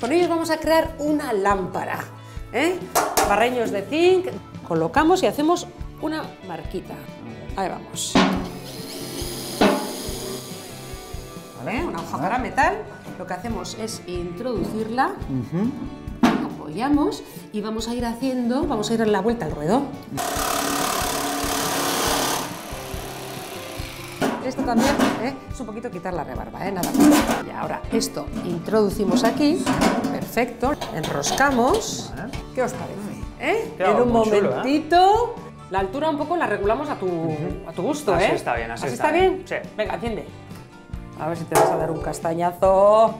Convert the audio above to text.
Con ellos vamos a crear una lámpara. ¿eh? Barreños de zinc. Colocamos y hacemos una marquita. Ahí vamos. ¿Eh? Una hoja para metal. Lo que hacemos es introducirla. Apoyamos y vamos a ir haciendo, vamos a ir a la vuelta al ruedo. Esto también ¿eh? es un poquito quitar la rebarba, ¿eh? nada más. Y ahora esto introducimos aquí, perfecto, enroscamos. ¿Qué os parece? ¿Eh? En un chulo, ¿eh? momentito. La altura un poco la regulamos a tu, a tu gusto, Así ¿eh? está bien, así está está bien. bien. Sí. Venga, enciende. A ver si te vas a dar un castañazo.